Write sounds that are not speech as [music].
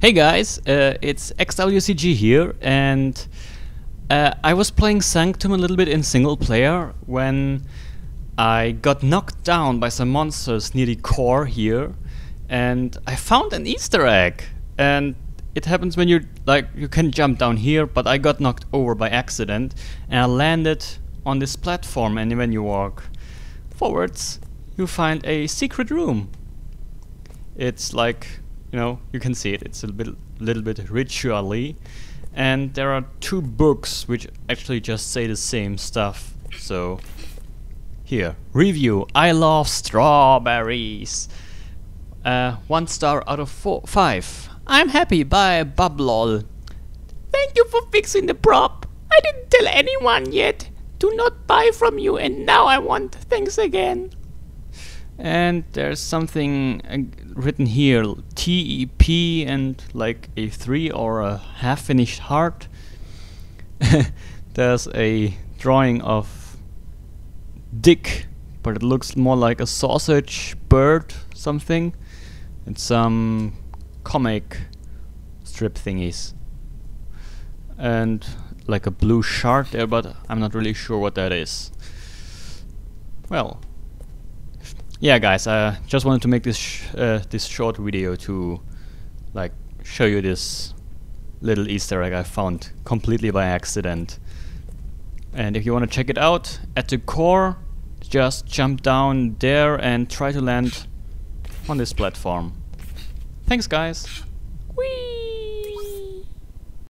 Hey guys, uh, it's XWCG here, and uh, I was playing Sanctum a little bit in single player when I got knocked down by some monsters near the core here, and I found an Easter egg. And it happens when you like you can jump down here, but I got knocked over by accident, and I landed on this platform. And when you walk forwards, you find a secret room. It's like you know, you can see it. It's a bit, little bit ritually, and there are two books which actually just say the same stuff. So here, review. I love strawberries. Uh, one star out of four, five. I'm happy by Bublol. Thank you for fixing the prop. I didn't tell anyone yet. Do not buy from you, and now I want. Thanks again. And there's something written here, TEP and like a 3 or a half finished heart. [laughs] there's a drawing of Dick, but it looks more like a sausage bird something. it's some comic strip thingies. And like a blue shark there, but I'm not really sure what that is. Well, yeah guys I just wanted to make this sh uh, this short video to like show you this little easter egg I found completely by accident. And if you want to check it out at the core just jump down there and try to land on this platform. Thanks guys